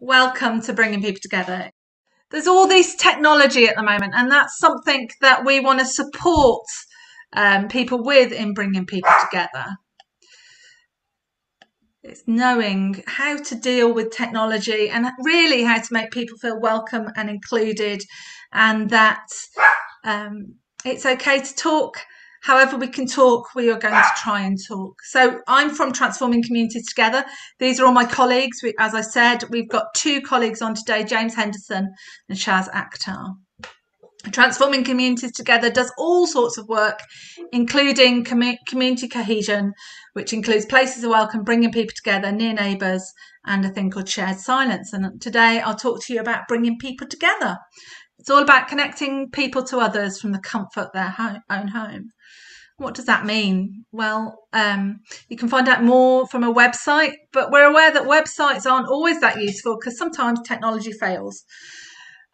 Welcome to Bringing People Together. There's all this technology at the moment, and that's something that we want to support um, people with in bringing people together. It's knowing how to deal with technology and really how to make people feel welcome and included, and that um, it's okay to talk However, we can talk, we are going to try and talk. So, I'm from Transforming Communities Together. These are all my colleagues. We, as I said, we've got two colleagues on today James Henderson and Shaz Akhtar. Transforming Communities Together does all sorts of work, including com- community cohesion, which includes places of welcome, bringing people together, near neighbours, and a thing called shared silence. And today I'll talk to you about bringing people together. It's all about connecting people to others from the comfort of their ho- own home. What does that mean? Well, um, you can find out more from a website, but we're aware that websites aren't always that useful because sometimes technology fails.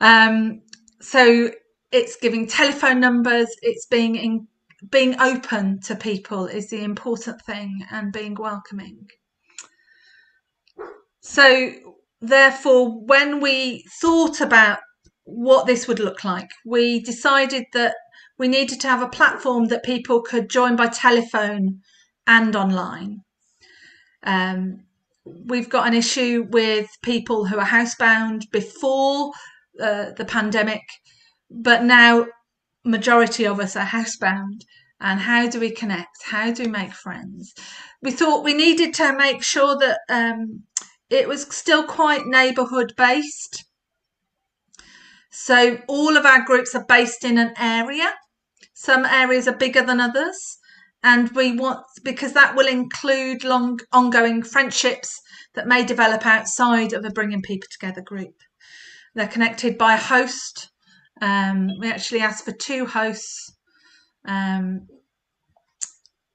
Um, so it's giving telephone numbers, it's being in, being open to people is the important thing, and being welcoming. So, therefore, when we thought about what this would look like, we decided that we needed to have a platform that people could join by telephone and online. Um, we've got an issue with people who are housebound before uh, the pandemic, but now majority of us are housebound. And how do we connect? How do we make friends? We thought we needed to make sure that um, it was still quite neighbourhood based. So all of our groups are based in an area. Some areas are bigger than others. And we want, because that will include long ongoing friendships that may develop outside of a bringing people together group. They're connected by a host. Um, we actually ask for two hosts. Um,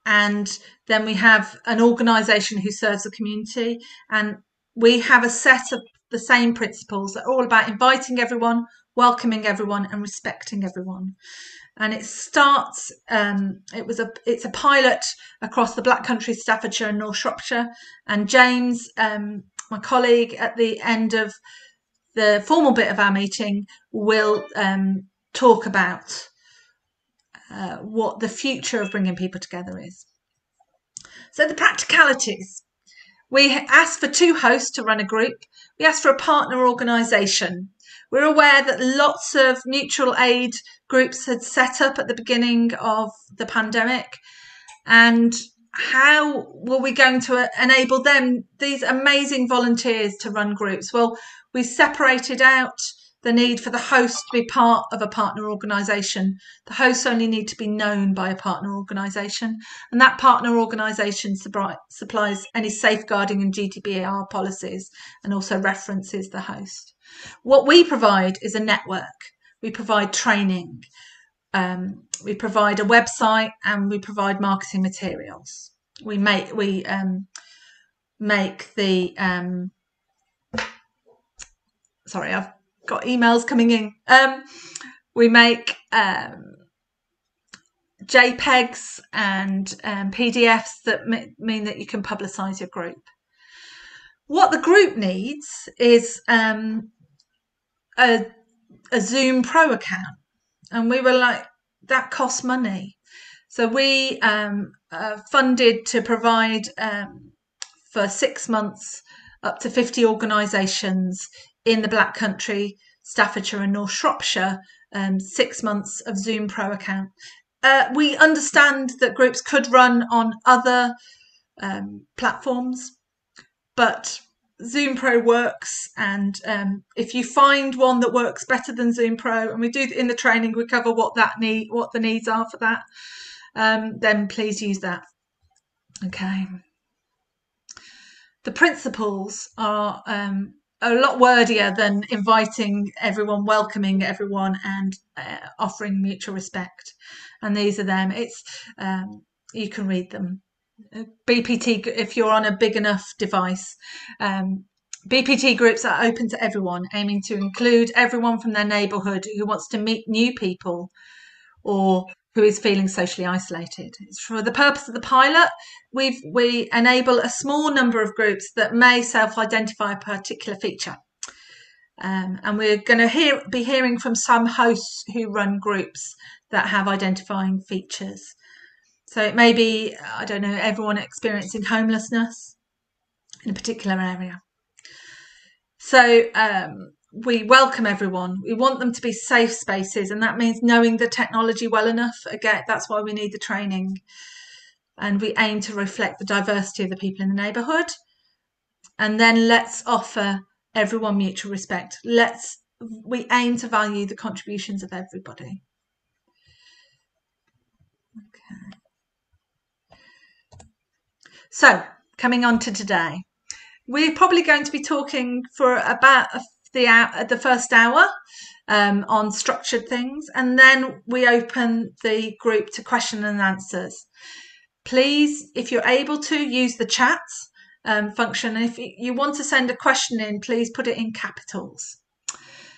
and then we have an organisation who serves the community. And we have a set of the same principles that are all about inviting everyone, welcoming everyone, and respecting everyone and it starts. Um, it was a it's a pilot across the Black Country, Staffordshire, and North Shropshire. And James, um, my colleague, at the end of the formal bit of our meeting, will um, talk about uh, what the future of bringing people together is. So the practicalities. We asked for two hosts to run a group. We asked for a partner organisation we're aware that lots of mutual aid groups had set up at the beginning of the pandemic. And how were we going to uh, enable them, these amazing volunteers, to run groups? Well, we separated out the need for the host to be part of a partner organisation. The hosts only need to be known by a partner organisation, and that partner organisation supplies any safeguarding and GDPR policies and also references the host. What we provide is a network. We provide training. Um, we provide a website and we provide marketing materials. We make we um, make the um, sorry, I've got emails coming in. Um, we make um, JPEGs and um, PDFs that mean that you can publicize your group. What the group needs is um, a, a Zoom Pro account. And we were like, that costs money. So we um, funded to provide um, for six months up to 50 organisations in the Black Country, Staffordshire, and North Shropshire, um, six months of Zoom Pro account. Uh, we understand that groups could run on other um, platforms, but Zoom Pro works, and um, if you find one that works better than Zoom Pro, and we do in the training, we cover what that need, what the needs are for that, um, then please use that. Okay. The principles are um, a lot wordier than inviting everyone, welcoming everyone, and uh, offering mutual respect. And these are them. It's um, you can read them BPT, if you're on a big enough device, um, BPT groups are open to everyone, aiming to include everyone from their neighbourhood who wants to meet new people or who is feeling socially isolated. For the purpose of the pilot, we we enable a small number of groups that may self-identify a particular feature. Um, and we're going to hear, be hearing from some hosts who run groups that have identifying features. So it may be, I don't know, everyone experiencing homelessness in a particular area. So um, we welcome everyone. We want them to be safe spaces, and that means knowing the technology well enough. Again, that's why we need the training. And we aim to reflect the diversity of the people in the neighbourhood. And then let's offer everyone mutual respect. Let's we aim to value the contributions of everybody. Okay. So, coming on to today, we're probably going to be talking for about the hour, the first hour um, on structured things, and then we open the group to question and answers. Please, if you're able to, use the chat um, function. If you want to send a question in, please put it in capitals.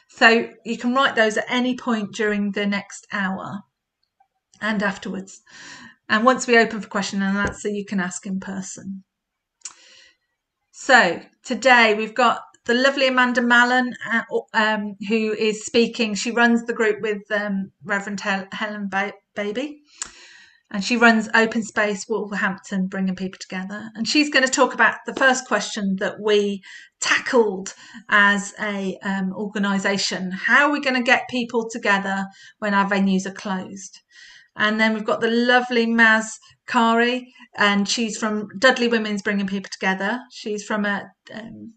So you can write those at any point during the next hour and afterwards. And once we open for question and answer, you can ask in person. So today we've got the lovely Amanda Mallen, uh, um, who is speaking. She runs the group with um, Reverend Helen ba- Baby and she runs Open Space Wolverhampton, bringing people together. And she's going to talk about the first question that we tackled as a um, organisation: How are we going to get people together when our venues are closed? And then we've got the lovely Maz Qari, and she's from Dudley Women's, bringing people together. She's from a um,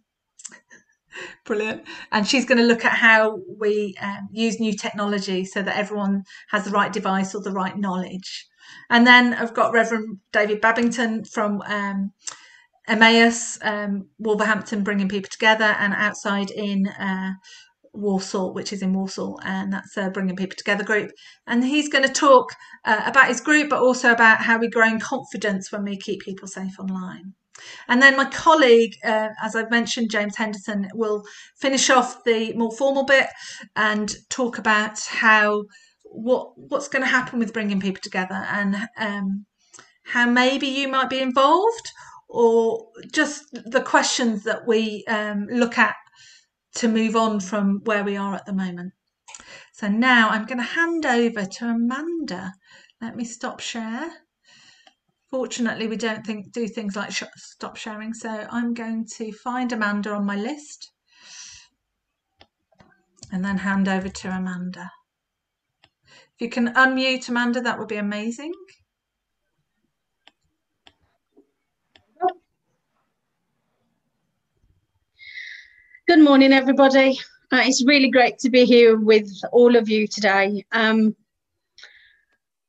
Brilliant. And she's going to look at how we um, use new technology so that everyone has the right device or the right knowledge. And then I've got Reverend David Babbington from um, Emmaus, um, Wolverhampton, bringing people together, and outside in uh, Walsall, which is in Warsaw, and that's a bringing people together group. And he's going to talk uh, about his group, but also about how we grow in confidence when we keep people safe online. And then my colleague, uh, as I've mentioned, James Henderson, will finish off the more formal bit and talk about how what what's going to happen with bringing people together and um, how maybe you might be involved or just the questions that we um, look at to move on from where we are at the moment. So now I'm going to hand over to Amanda. Let me stop share. Fortunately, we don't think do things like sh stop sharing, so I'm going to find Amanda on my list and then hand over to Amanda. If you can unmute Amanda, that would be amazing. Good morning, everybody. Uh, it's really great to be here with all of you today. Um,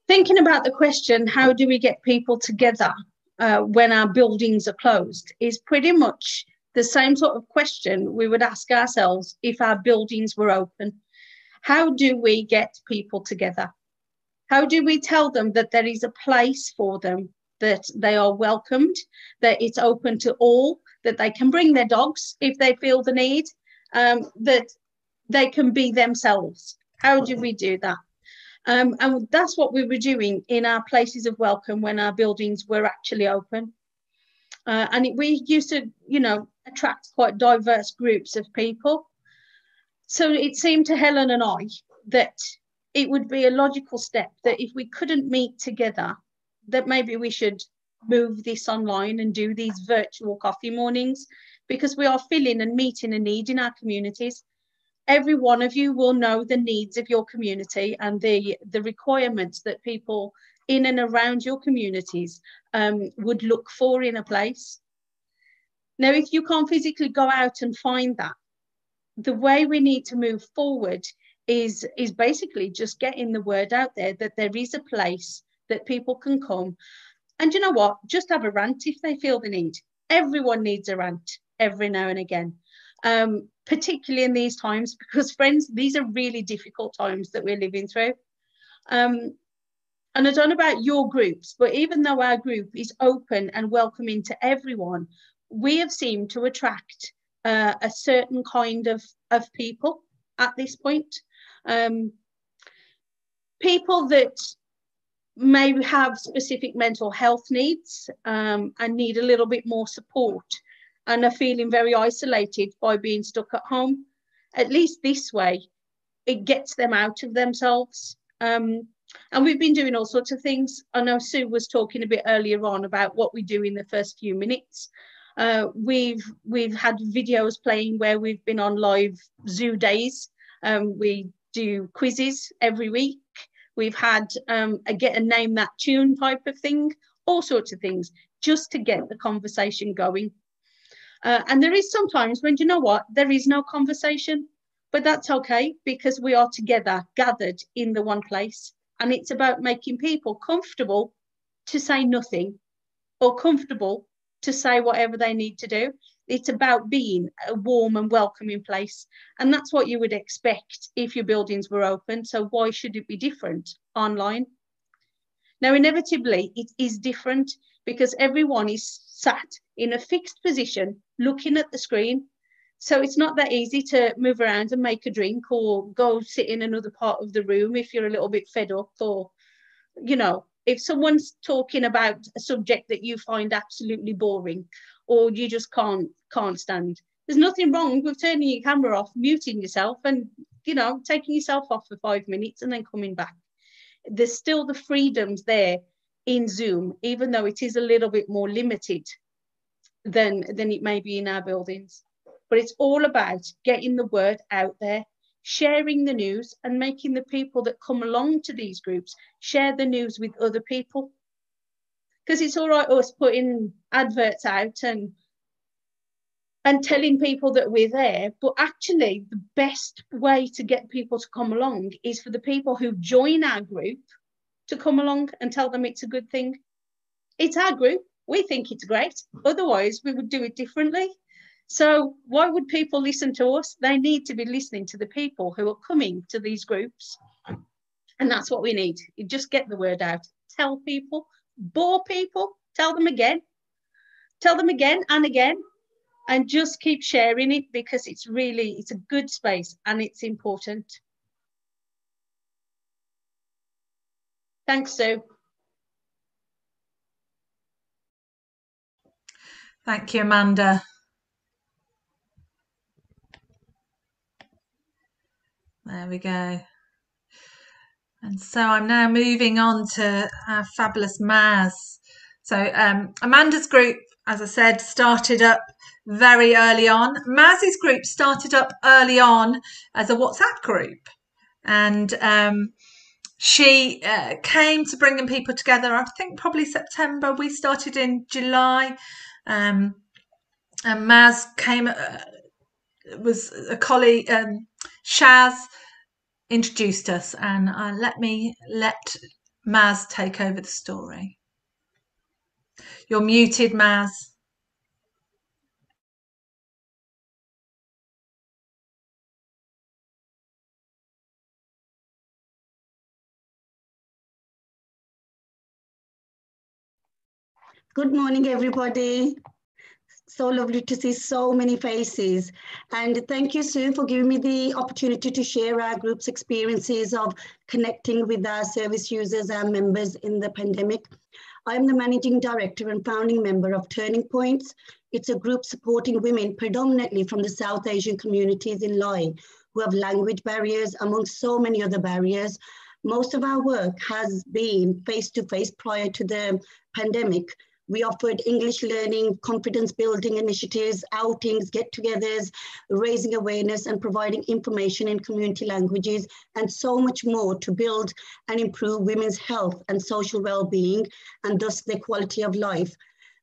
thinking about the question, how do we get people together uh, when our buildings are closed, is pretty much the same sort of question we would ask ourselves if our buildings were open. How do we get people together? How do we tell them that there is a place for them, that they are welcomed, that it's open to all, that they can bring their dogs if they feel the need, um, that they can be themselves? How do we do that? Um, and that's what we were doing in our places of welcome when our buildings were actually open. Uh, and it, we used to, you know, attract quite diverse groups of people. So it seemed to Helen and I that it would be a logical step that if we couldn't meet together, that maybe we should move this online and do these virtual coffee mornings because we are filling and meeting a need in our communities. Every one of you will know the needs of your community and the, the requirements that people in and around your communities um, would look for in a place. Now, if you can't physically go out and find that, the way we need to move forward is is basically just getting the word out there that there is a place that people can come. And you know what? Just have a rant if they feel the need. Everyone needs a rant every now and again um, particularly in these times because friends these are really difficult times that we're living through um, and I don't know about your groups, but even though our group is open and welcoming to everyone, we have seemed to attract uh, a certain kind of, of people at this point. Um, people that may have specific mental health needs um, and need a little bit more support and are feeling very isolated by being stuck at home. at least this way, it gets them out of themselves. Um, and we've been doing all sorts of things. I know Sue was talking a bit earlier on about what we do in the first few minutes. Uh, we've we've had videos playing where we've been on live zoo days. Um, we do quizzes every week. We've had um, a get a name that tune type of thing, all sorts of things, just to get the conversation going. Uh, and there is sometimes when you know what there is no conversation, but that's okay because we are together, gathered in the one place, and it's about making people comfortable to say nothing or comfortable to say whatever they need to do. It's about being a warm and welcoming place. And that's what you would expect if your buildings were open. So why should it be different online? Now, inevitably, it is different because everyone is sat in a fixed position looking at the screen. So it's not that easy to move around and make a drink or go sit in another part of the room if you're a little bit fed up or, you know, if someone's talking about a subject that you find absolutely boring or you just can't can't stand there's nothing wrong with turning your camera off muting yourself and you know taking yourself off for five minutes and then coming back there's still the freedoms there in zoom even though it is a little bit more limited than than it may be in our buildings but it's all about getting the word out there sharing the news and making the people that come along to these groups share the news with other people. Because it's all right us putting adverts out and and telling people that we're there, but actually the best way to get people to come along is for the people who join our group to come along and tell them it's a good thing. It's our group. We think it's great. Otherwise, we would do it differently. So why would people listen to us? They need to be listening to the people who are coming to these groups. And that's what we need. You just get the word out. Tell people, bore people, tell them again, tell them again and again, and just keep sharing it because it's really, it's a good space and it's important. Thanks, Sue. Thank you, Amanda. There we go. And so I'm now moving on to our fabulous Maz. So um, Amanda's group, as I said, started up very early on. Maz's group started up early on as a WhatsApp group. And um, she uh, came to bringing people together, I think probably September. We started in July. Um, and Maz came, uh, was a colleague, um, Shaz introduced us, and uh, let me let Maz take over the story. You're muted, Maz. Good morning, everybody so lovely to see so many faces. And thank you, Sue, for giving me the opportunity to share our group's experiences of connecting with our service users and members in the pandemic. I'm the managing director and founding member of Turning Points. It's a group supporting women predominantly from the South Asian communities in Lai who have language barriers among so many other barriers. Most of our work has been face-to-face -face prior to the pandemic, we offered English learning, confidence building initiatives, outings, get togethers, raising awareness and providing information in community languages, and so much more to build and improve women's health and social well-being, and thus their quality of life.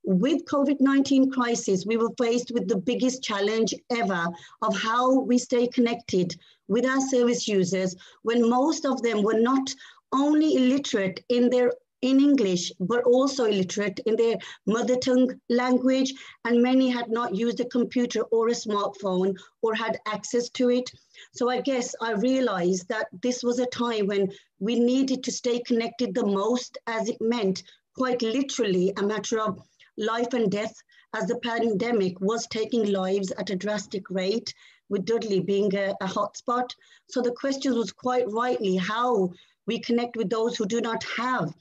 With COVID-19 crisis, we were faced with the biggest challenge ever of how we stay connected with our service users when most of them were not only illiterate in their in English, but also illiterate in their mother tongue language, and many had not used a computer or a smartphone or had access to it. So I guess I realized that this was a time when we needed to stay connected the most, as it meant quite literally a matter of life and death, as the pandemic was taking lives at a drastic rate, with Dudley being a, a hotspot. So the question was quite rightly how we connect with those who do not have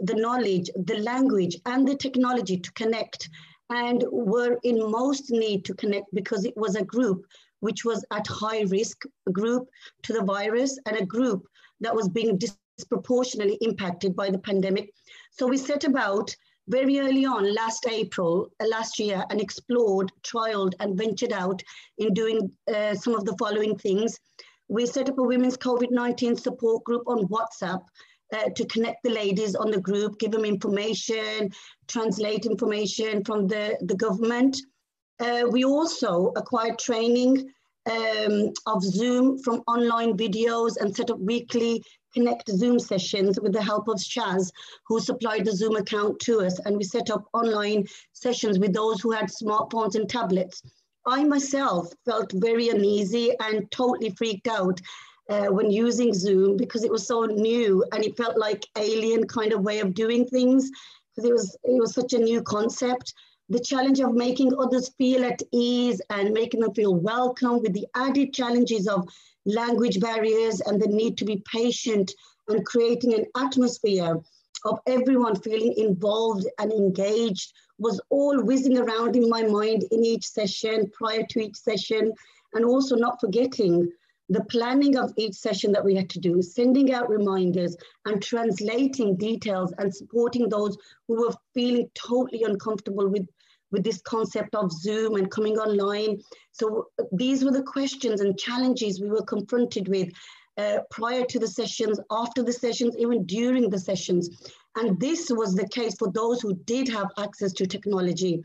the knowledge, the language, and the technology to connect and were in most need to connect because it was a group which was at high risk group to the virus and a group that was being disproportionately impacted by the pandemic. So we set about very early on last April, uh, last year, and explored, trialed, and ventured out in doing uh, some of the following things. We set up a women's COVID 19 support group on WhatsApp uh, to connect the ladies on the group, give them information, translate information from the, the government. Uh, we also acquired training um, of Zoom from online videos and set up weekly Connect Zoom sessions with the help of Shaz, who supplied the Zoom account to us. And we set up online sessions with those who had smartphones and tablets. I myself felt very uneasy and totally freaked out uh, when using Zoom because it was so new and it felt like alien kind of way of doing things because it was it was such a new concept. The challenge of making others feel at ease and making them feel welcome with the added challenges of language barriers and the need to be patient and creating an atmosphere of everyone feeling involved and engaged was all whizzing around in my mind in each session, prior to each session, and also not forgetting the planning of each session that we had to do, sending out reminders and translating details and supporting those who were feeling totally uncomfortable with, with this concept of Zoom and coming online. So these were the questions and challenges we were confronted with uh, prior to the sessions, after the sessions, even during the sessions. And this was the case for those who did have access to technology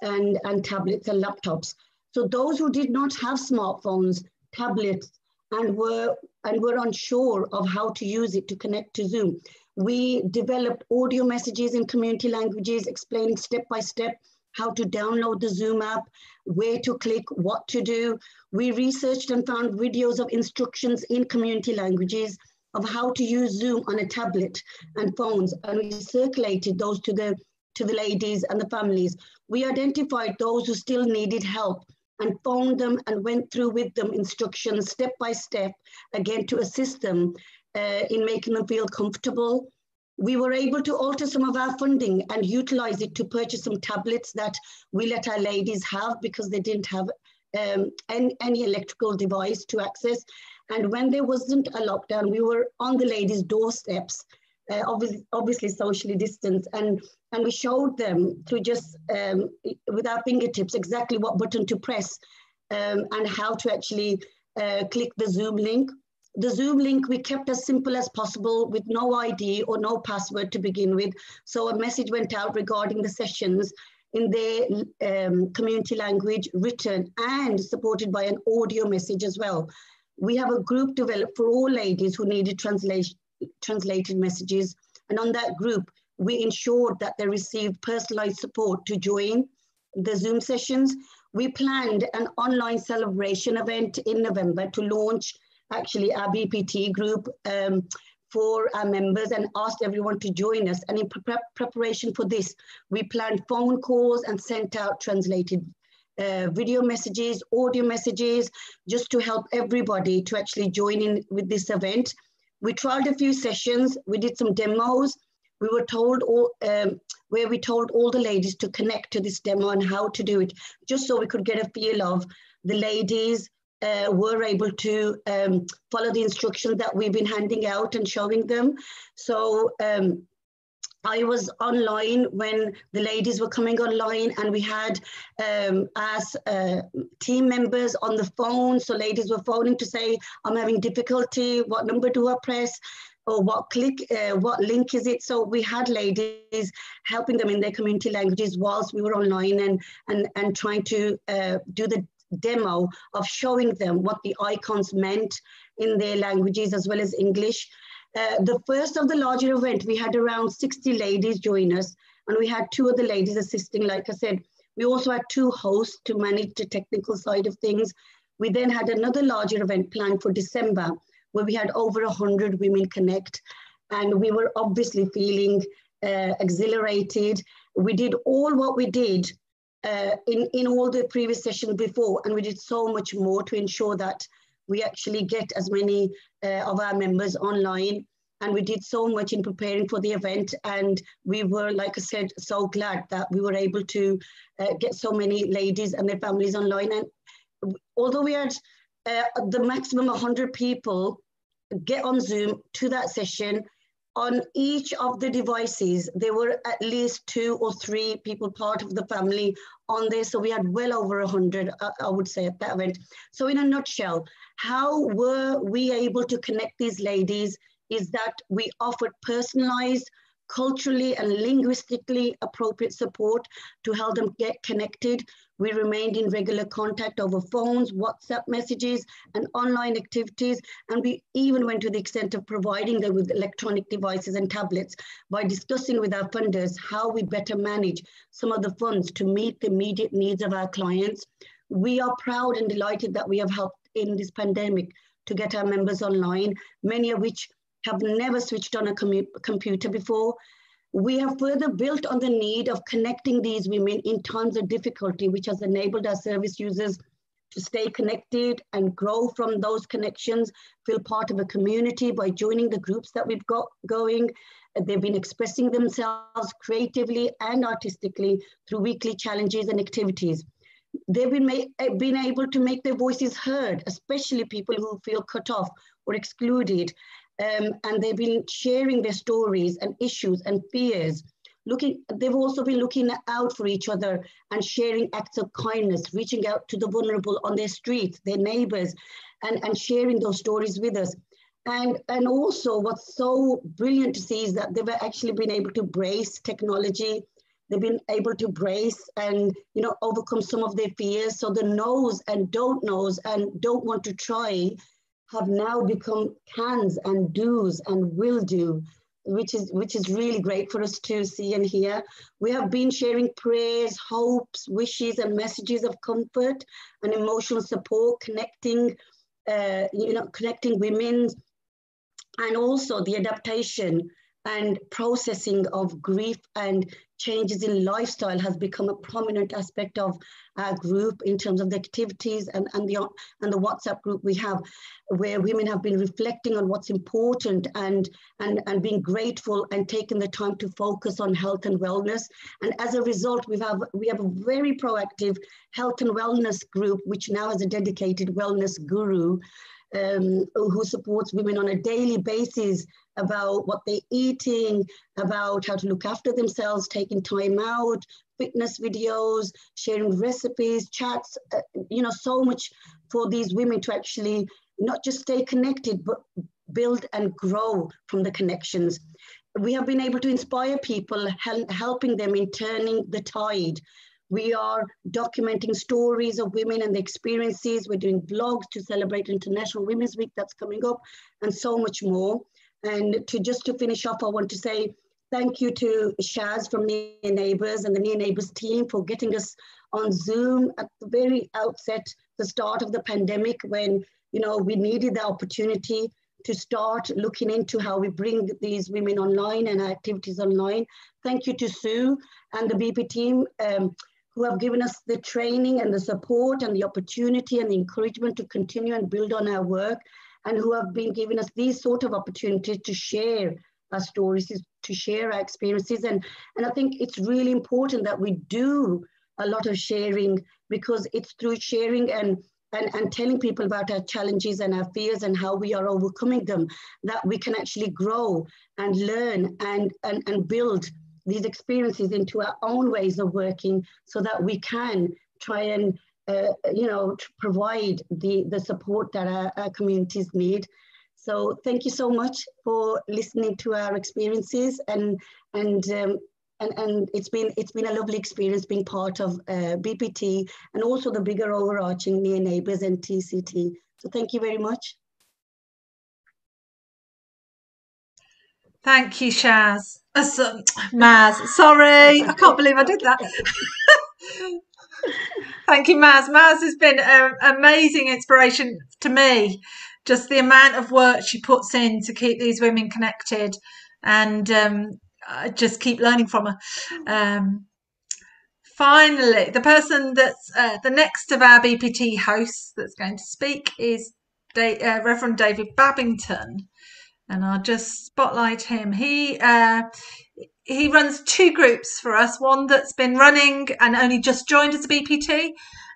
and, and tablets and laptops. So those who did not have smartphones, tablets, and were and were unsure of how to use it to connect to Zoom. We developed audio messages in community languages explaining step by step how to download the Zoom app, where to click, what to do. We researched and found videos of instructions in community languages of how to use Zoom on a tablet and phones, and we circulated those to the to the ladies and the families. We identified those who still needed help and phoned them and went through with them instructions step by step, again, to assist them uh, in making them feel comfortable. We were able to alter some of our funding and utilize it to purchase some tablets that we let our ladies have because they didn't have um, any, any electrical device to access. And when there wasn't a lockdown, we were on the ladies' doorsteps uh, obviously, obviously socially distanced, and and we showed them through just um, with our fingertips exactly what button to press um, and how to actually uh, click the Zoom link. The Zoom link we kept as simple as possible with no ID or no password to begin with. So a message went out regarding the sessions in their um, community language, written and supported by an audio message as well. We have a group developed for all ladies who needed translation translated messages. And on that group, we ensured that they received personalized support to join the Zoom sessions. We planned an online celebration event in November to launch actually our BPT group um, for our members and asked everyone to join us. And in pre preparation for this, we planned phone calls and sent out translated uh, video messages, audio messages, just to help everybody to actually join in with this event. We tried a few sessions. We did some demos. We were told all, um, where we told all the ladies to connect to this demo and how to do it, just so we could get a feel of the ladies uh, were able to um, follow the instructions that we've been handing out and showing them. So um, I was online when the ladies were coming online, and we had um, as uh, team members on the phone. So ladies were phoning to say, "I'm having difficulty. What number do I press?" Or what click, uh, what link is it? So we had ladies helping them in their community languages whilst we were online and and and trying to uh, do the demo of showing them what the icons meant in their languages as well as English. Uh, the first of the larger event, we had around 60 ladies join us, and we had two of the ladies assisting. Like I said, we also had two hosts to manage the technical side of things. We then had another larger event planned for December, where we had over 100 women connect, and we were obviously feeling uh, exhilarated. We did all what we did uh, in, in all the previous sessions before, and we did so much more to ensure that we actually get as many uh, of our members online. and we did so much in preparing for the event and we were like i said so glad that we were able to uh, get so many ladies and their families online and although we had uh, the maximum 100 people get on zoom to that session on each of the devices there were at least two or three people part of the family on there so we had well over 100 uh, i would say at that event so in a nutshell how were we able to connect these ladies is that we offered personalized, culturally and linguistically appropriate support to help them get connected. We remained in regular contact over phones, WhatsApp messages, and online activities. And we even went to the extent of providing them with electronic devices and tablets by discussing with our funders how we better manage some of the funds to meet the immediate needs of our clients. We are proud and delighted that we have helped in this pandemic to get our members online, many of which have never switched on a com computer before. We have further built on the need of connecting these women in times of difficulty, which has enabled our service users to stay connected and grow from those connections, feel part of a community by joining the groups that we've got going. They've been expressing themselves creatively and artistically through weekly challenges and activities. They've been, eh, been able to make their voices heard, especially people who feel cut off or excluded um, and they've been sharing their stories and issues and fears. Looking, they've also been looking out for each other and sharing acts of kindness, reaching out to the vulnerable on their streets, their neighbors, and, and sharing those stories with us. And, and also what's so brilliant to see is that they've actually been able to brace technology. They've been able to brace and you know overcome some of their fears. So the knows and don't knows and don't want to try have now become cans and do's and will do, which is which is really great for us to see and hear. We have been sharing prayers, hopes, wishes, and messages of comfort and emotional support, connecting, uh, you know, connecting women, and also the adaptation and processing of grief and changes in lifestyle has become a prominent aspect of our group in terms of the activities and, and, the, and the WhatsApp group we have, where women have been reflecting on what's important and, and, and being grateful and taking the time to focus on health and wellness. And as a result, we have, we have a very proactive health and wellness group, which now has a dedicated wellness guru um, who supports women on a daily basis about what they're eating, about how to look after themselves, taking time out, fitness videos, sharing recipes, chats, uh, you know, so much for these women to actually not just stay connected, but build and grow from the connections. We have been able to inspire people, hel helping them in turning the tide we are documenting stories of women and the experiences. We're doing blogs to celebrate International Women's Week that's coming up and so much more. And to just to finish off, I want to say thank you to Shaz from Near Neighbours and the Near Neighbours team for getting us on Zoom at the very outset, the start of the pandemic when you know we needed the opportunity to start looking into how we bring these women online and activities online. Thank you to Sue and the BP team. Um, who have given us the training and the support and the opportunity and the encouragement to continue and build on our work, and who have been giving us these sort of opportunities to share our stories, to share our experiences. And, and I think it's really important that we do a lot of sharing because it's through sharing and and, and telling people about our challenges and our fears and how we are overcoming them that we can actually grow and learn and, and, and build these experiences into our own ways of working so that we can try and uh, you know to provide the the support that our, our, communities need so thank you so much for listening to our experiences and and um, and, and it's been it's been a lovely experience being part of uh, BPT and also the bigger overarching near neighbors and TCT. So thank you very much. Thank you, Shaz. Uh, so, Maz, sorry, I can't believe I did that. Thank you, Maz. Maz has been an amazing inspiration to me. Just the amount of work she puts in to keep these women connected, and um, I just keep learning from her. Um, finally, the person that's uh, the next of our BPT hosts that's going to speak is da- uh, Reverend David Babbington. and I'll just spotlight him. He uh, he runs two groups for us. One that's been running and only just joined as a BPT,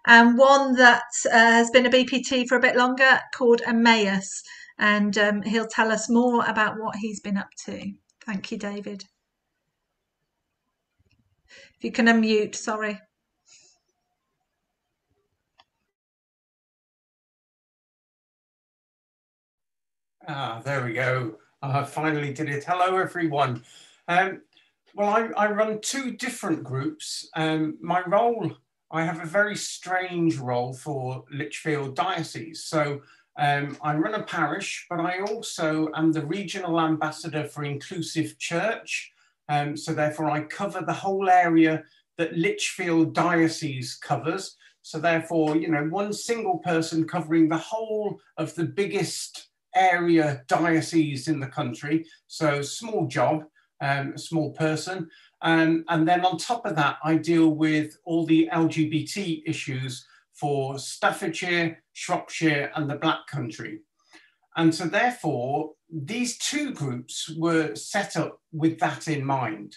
and one that uh, has been a BPT for a bit longer called Emmaus. And um, he'll tell us more about what he's been up to. Thank you, David. If you can unmute, sorry. Ah, there we go. I finally did it. Hello, everyone. Um, well, I, I, run two different groups. Um, my role, I have a very strange role for Lichfield Diocese. So um, I run a parish, but I also am the regional ambassador for Inclusive Church. Um, so therefore, I cover the whole area that Lichfield Diocese covers. So therefore, you know, one single person covering the whole of the biggest area diocese in the country. So small job, um, small person. Um, and then on top of that, I deal with all the LGBT issues for Staffordshire, Shropshire, and the Black Country. And so, therefore, these two groups were set up with that in mind.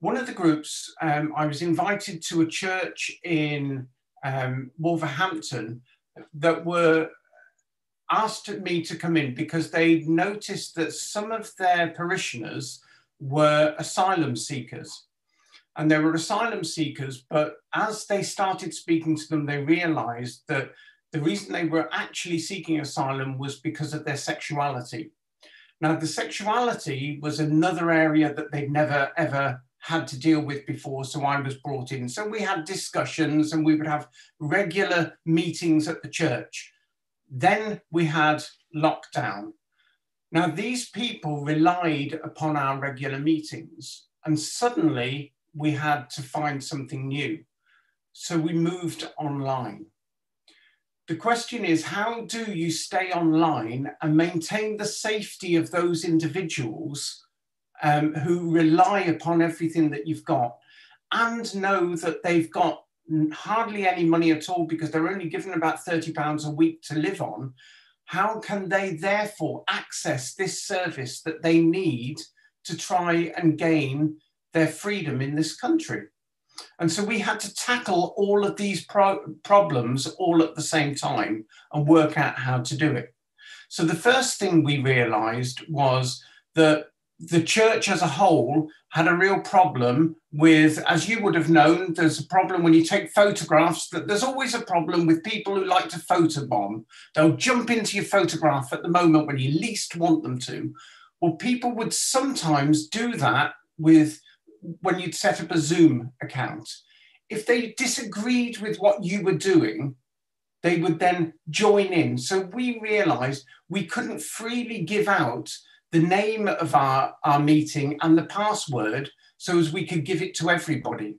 One of the groups, um, I was invited to a church in um, Wolverhampton that were asked me to come in because they noticed that some of their parishioners were asylum seekers. And they were asylum seekers, but as they started speaking to them, they realized that the reason they were actually seeking asylum was because of their sexuality. Now, the sexuality was another area that they'd never ever had to deal with before, so I was brought in. So we had discussions and we would have regular meetings at the church. Then we had lockdown. Now, these people relied upon our regular meetings, and suddenly we had to find something new. So we moved online. The question is how do you stay online and maintain the safety of those individuals um, who rely upon everything that you've got and know that they've got hardly any money at all because they're only given about 30 pounds a week to live on how can they therefore access this service that they need to try and gain their freedom in this country? And so we had to tackle all of these pro- problems all at the same time and work out how to do it. So the first thing we realized was that the church as a whole had a real problem with, as you would have known, there's a problem when you take photographs, that there's always a problem with people who like to photobomb. They'll jump into your photograph at the moment when you least want them to. Well, people would sometimes do that with when you'd set up a Zoom account. If they disagreed with what you were doing, they would then join in. So we realized we couldn't freely give out the name of our, our meeting and the password so as we could give it to everybody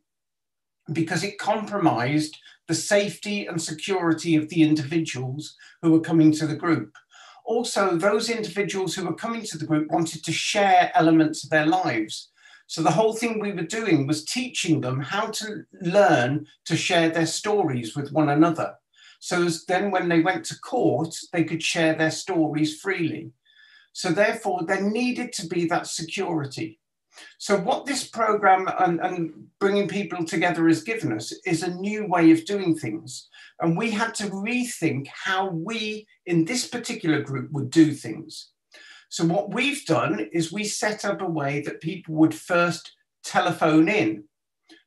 because it compromised the safety and security of the individuals who were coming to the group. Also, those individuals who were coming to the group wanted to share elements of their lives. So the whole thing we were doing was teaching them how to learn to share their stories with one another. So then when they went to court, they could share their stories freely. So therefore, there needed to be that security. So what this program and, and, bringing people together has given us is a new way of doing things. And we had to rethink how we in this particular group would do things. So what we've done is we set up a way that people would first telephone in.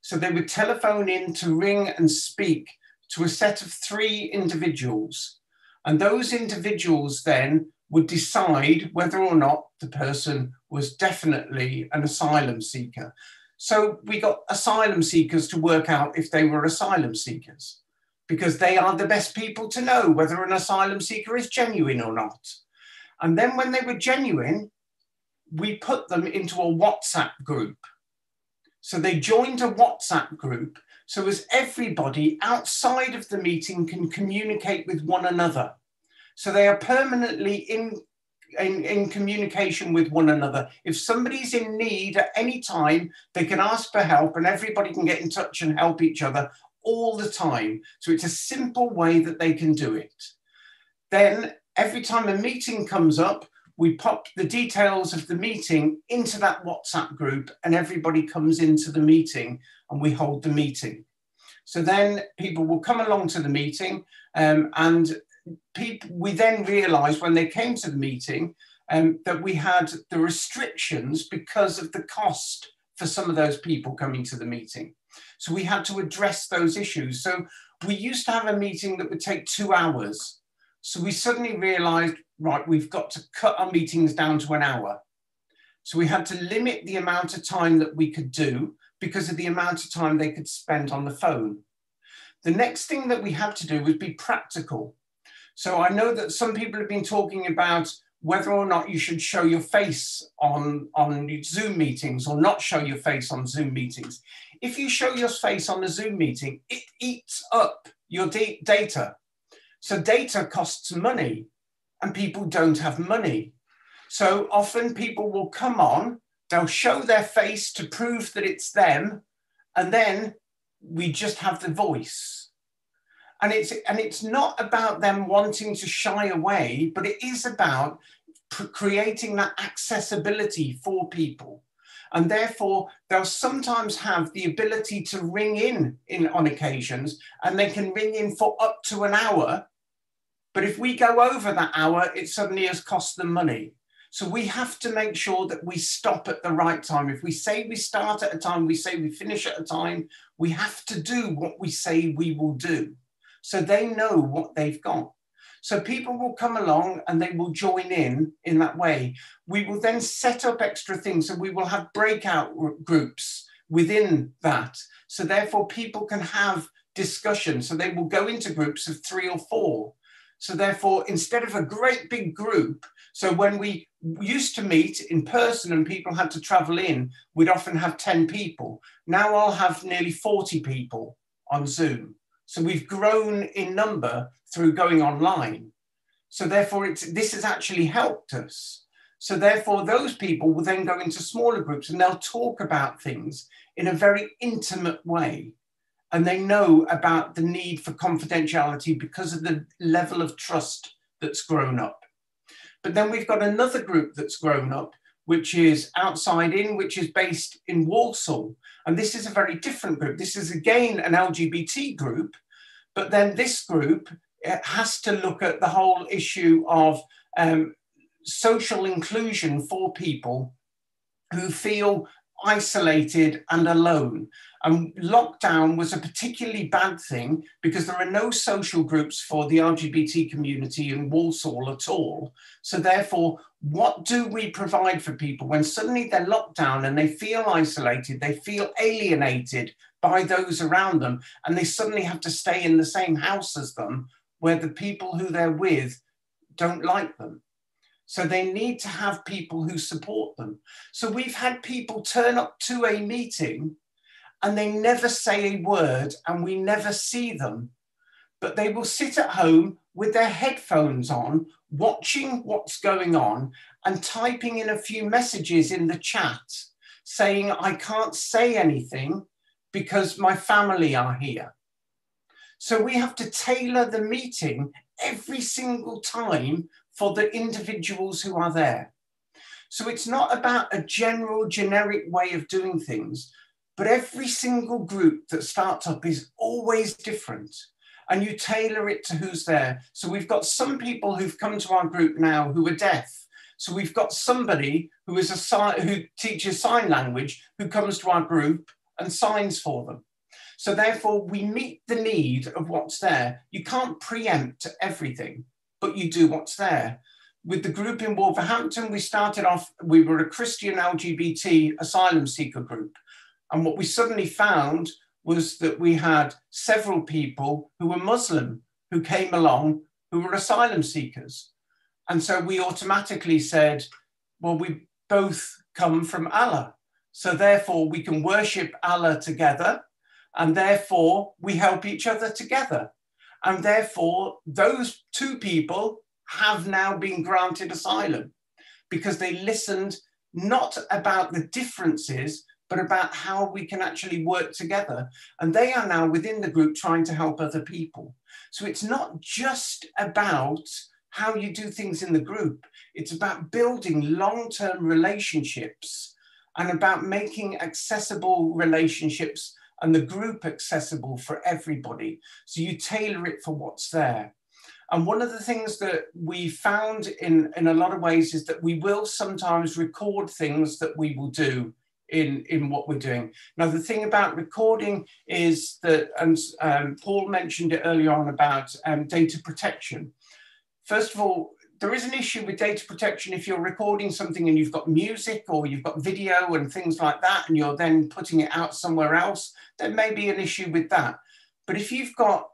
So they would telephone in to ring and speak to a set of three individuals. And those individuals then would decide whether or not the person was definitely an asylum seeker. So we got asylum seekers to work out if they were asylum seekers because they are the best people to know whether an asylum seeker is genuine or not. And then when they were genuine, we put them into a WhatsApp group. So they joined a WhatsApp group so as everybody outside of the meeting can communicate with one another. So they are permanently in, in, in communication with one another. If somebody's in need at any time, they can ask for help and everybody can get in touch and help each other all the time. So it's a simple way that they can do it. Then every time a meeting comes up, we pop the details of the meeting into that WhatsApp group and everybody comes into the meeting and we hold the meeting. So then people will come along to the meeting um, and people, we then realized when they came to the meeting um, that we had the restrictions because of the cost for some of those people coming to the meeting. So we had to address those issues. So we used to have a meeting that would take two hours. So we suddenly realized, right, we've got to cut our meetings down to an hour. So we had to limit the amount of time that we could do because of the amount of time they could spend on the phone. The next thing that we had to do was be practical. So I know that some people have been talking about whether or not you should show your face on, on Zoom meetings or not show your face on Zoom meetings. If you show your face on a Zoom meeting, it eats up your data. So data costs money and people don't have money. So often people will come on, they'll show their face to prove that it's them, and then we just have the voice and it's and it's not about them wanting to shy away but it is about creating that accessibility for people. And therefore they'll sometimes have the ability to ring in in on occasions and they can ring in for up to an hour. But if we go over that hour it suddenly has cost them money. So we have to make sure that we stop at the right time. If we say we start at a time, we say we finish at a time, we have to do what we say we will do so they know what they've got. So people will come along and they will join in in that way. We will then set up extra things. So we will have breakout groups within that. So therefore people can have discussion. So they will go into groups of three or four. So therefore, instead of a great big group, so when we used to meet in person and people had to travel in, we'd often have 10 people. Now I'll have nearly 40 people on Zoom. So we've grown in number through going online. So therefore, it's, this has actually helped us. So therefore, those people will then go into smaller groups and they'll talk about things in a very intimate way. And they know about the need for confidentiality because of the level of trust that's grown up. But then we've got another group that's grown up, which is Outside In, which is based in Walsall. And this is a very different group. This is again an LGBT group, but then this group eh, has to look at the whole issue of um, social inclusion for people who feel isolated and alone. And lockdown was a particularly bad thing because there are no social groups for the LGBT community in Walsall at all. So, therefore, what do we provide for people when suddenly they're locked down and they feel isolated, they feel alienated by those around them, and they suddenly have to stay in the same house as them where the people who they're with don't like them? So they need to have people who support them. So we've had people turn up to a meeting and they never say a word and we never see them, but they will sit at home with their headphones on, watching what's going on and typing in a few messages in the chat saying, I can't say anything because my family are here. So we have to tailor the meeting every single time for the individuals who are there. So it's not about a general, generic way of doing things, but every single group that starts up is always different. And you tailor it to who's there. So we've got some people who've come to our group now who are deaf. So we've got somebody who is a who teaches sign language who comes to our group and signs for them. So therefore, we meet the need of what's there. You can't preempt everything but you do what's there. With the group in Wolverhampton, we started off, we were a Christian LGBT asylum seeker group. And what we suddenly found was that we had several people who were Muslim who came along who were asylum seekers. And so we automatically said, well, we both come from Allah. So therefore, we can worship Allah together, and therefore we help each other together. And therefore, those two people have now been granted asylum because they listened not about the differences, but about how we can actually work together. And they are now within the group trying to help other people. So it's not just about how you do things in the group. It's about building long-term relationships and about making accessible relationships and the group accessible for everybody. So you tailor it for what's there. And one of the things that we found in, in a lot of ways is that we will sometimes record things that we will do in, in what we're doing. Now, the thing about recording is that, and um, Paul mentioned it earlier on about um, data protection. First of all, there is an issue with data protection if you're recording something and you've got music or you've got video and things like that, and you're then putting it out somewhere else, there may be an issue with that. But if you've got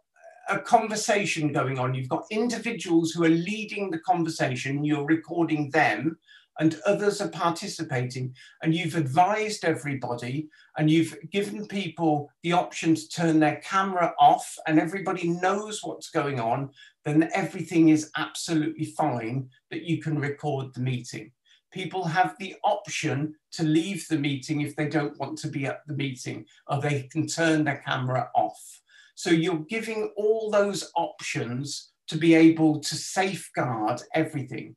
a conversation going on, you've got individuals who are leading the conversation, you're recording them, and others are participating, and you've advised everybody and you've given people the option to turn their camera off, and everybody knows what's going on, then everything is absolutely fine that you can record the meeting. People have the option to leave the meeting if they don't want to be at the meeting, or they can turn their camera off. So you're giving all those options to be able to safeguard everything.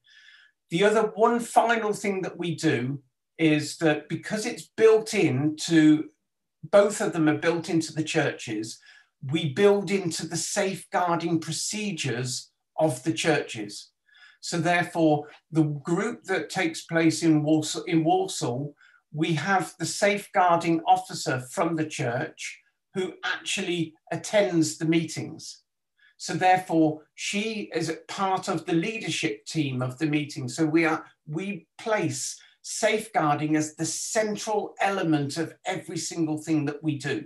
The other one final thing that we do is that because it's built into both of them are built into the churches, we build into the safeguarding procedures of the churches. So therefore, the group that takes place in Walsall, in we have the safeguarding officer from the church who actually attends the meetings. So therefore, she is part of the leadership team of the meeting. So we are we place safeguarding as the central element of every single thing that we do.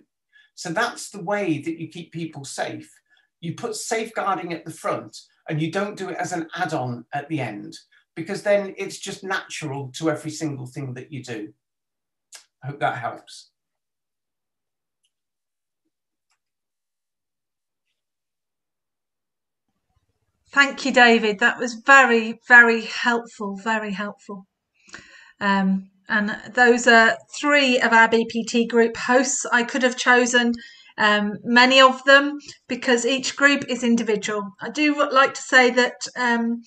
So that's the way that you keep people safe. You put safeguarding at the front and you don't do it as an add on at the end because then it's just natural to every single thing that you do. I hope that helps. Thank you, David. That was very, very helpful. Very helpful. Um, and those are three of our BPT group hosts. I could have chosen um, many of them because each group is individual. I do like to say that um,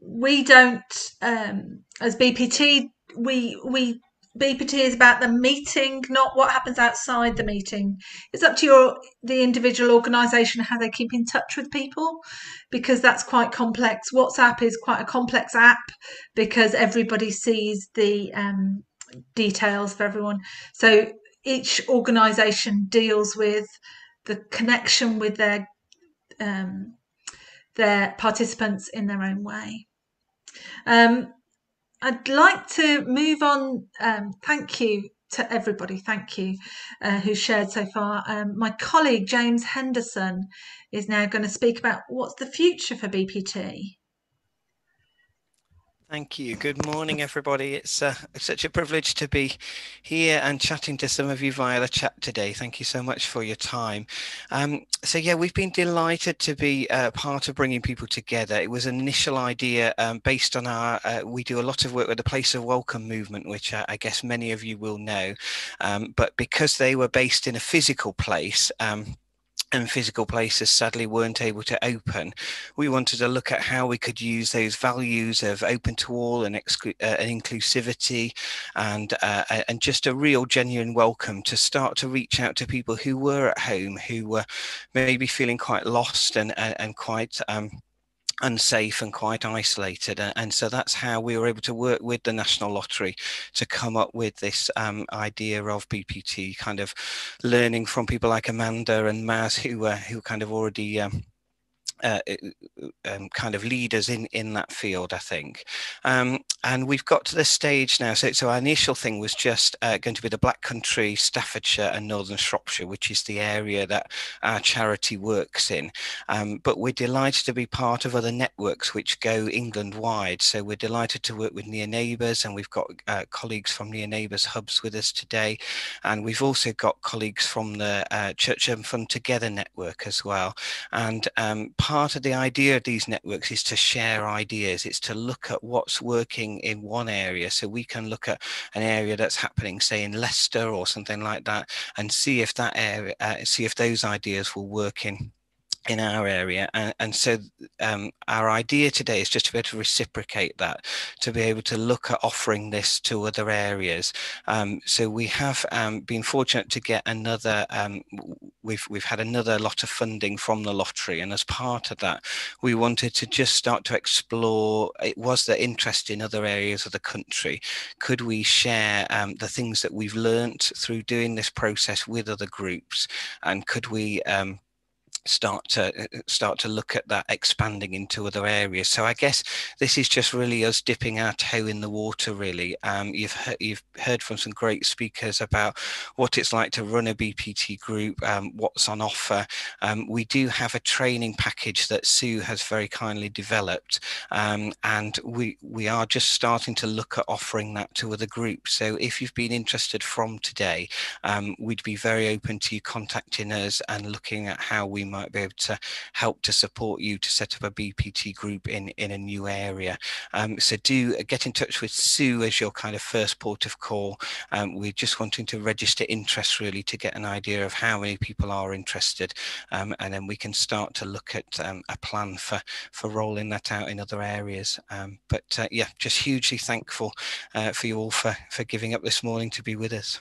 we don't, um, as BPT, we we BPT is about the meeting, not what happens outside the meeting. It's up to your the individual organisation how they keep in touch with people, because that's quite complex. WhatsApp is quite a complex app because everybody sees the um, details for everyone. So each organisation deals with the connection with their um, their participants in their own way. Um, I'd like to move on. Um, thank you to everybody. Thank you uh, who shared so far. Um, my colleague James Henderson is now going to speak about what's the future for BPT. Thank you. Good morning, everybody. It's, uh, such a privilege to be here and chatting to some of you via the chat today. Thank you so much for your time. Um, so, yeah, we've been delighted to be uh, part of bringing people together. It was an initial idea um, based on our, uh, we do a lot of work with the Place of Welcome movement, which uh, I guess many of you will know. Um, but because they were based in a physical place, um, and physical places sadly weren't able to open. We wanted to look at how we could use those values of open to all and, exclu- uh, and inclusivity and uh, and just a real genuine welcome to start to reach out to people who were at home who were maybe feeling quite lost and and, and quite um, unsafe and quite isolated. And so that's how we were able to work with the National Lottery to come up with this um, idea of BPT, kind of learning from people like Amanda and Maz, who uh, who kind of already um, uh, um, kind of leaders in in that field, I think. Um, and we've got to this stage now. So, so our initial thing was just uh, going to be the Black Country, Staffordshire, and Northern Shropshire, which is the area that our charity works in. Um, but we're delighted to be part of other networks which go England wide. So we're delighted to work with Near Neighbours, and we've got uh, colleagues from Near Neighbours hubs with us today, and we've also got colleagues from the uh, Church Urban Fund Together network as well. And part of the idea of these networks is to share ideas. It's to look at what's working in one area. So we can look at an area that's happening, say in Leicester or something like that, and see if that area, uh, see if those ideas will work in in our area and, and so um, our idea today is just to be able to reciprocate that to be able to look at offering this to other areas. Um, so we have um, been fortunate to get another um, we've we've had another lot of funding from the lottery and as part of that we wanted to just start to explore it was the interest in other areas of the country. Could we share um, the things that we've learnt through doing this process with other groups? And could we um, start to uh, uh, start to look at that expanding into other areas. So i guess this is just really us dipping our toe in the water really. Um, you've heard, you've heard from some great speakers about what it's like to run a bpt group um, what's on offer. Um, we do have a training package that sue has very kindly developed um, and we we are just starting to look at offering that to other groups. So if you've been interested from today um, we'd be very open to you contacting us and looking at how we might be able to help to support you to set up a BPT group in, in a new area. Um, so do get in touch with Sue as your kind of first port of call. Um, we're just wanting to register interest really to get an idea of how many people are interested. Um, and then we can start to look at um, a plan for, for rolling that out in other areas. Um, but uh, yeah, just hugely thankful uh, for you all for, for giving up this morning to be with us.